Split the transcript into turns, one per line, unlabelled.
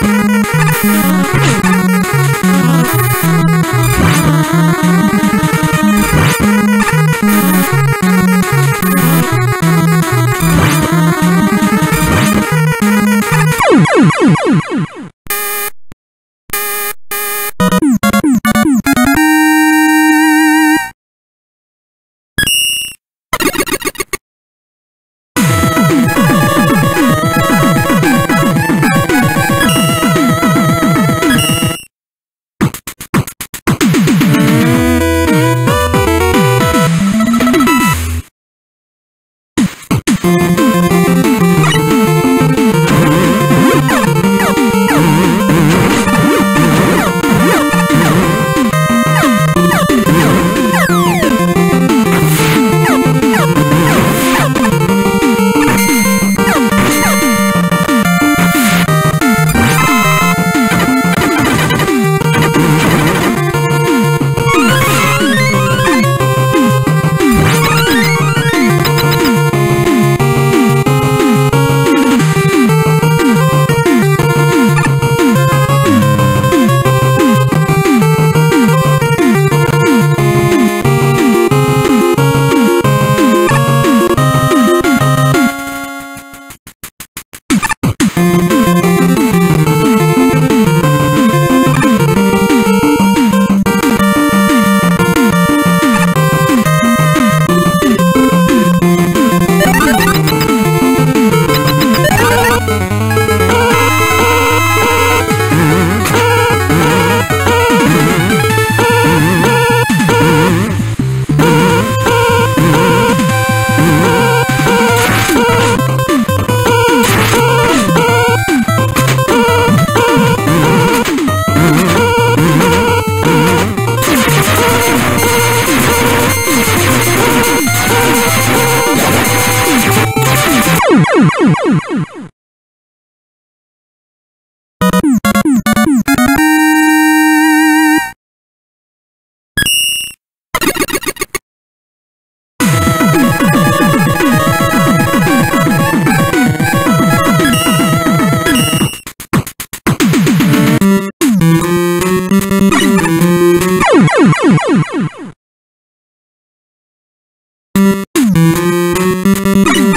Thank you. you